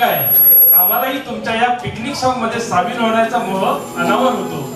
हक्क आहे. आम्हालाही तुमच्या या पिकनिक सॉंगमध्ये सामील होण्याचा मोह अनावर होतो.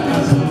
casa.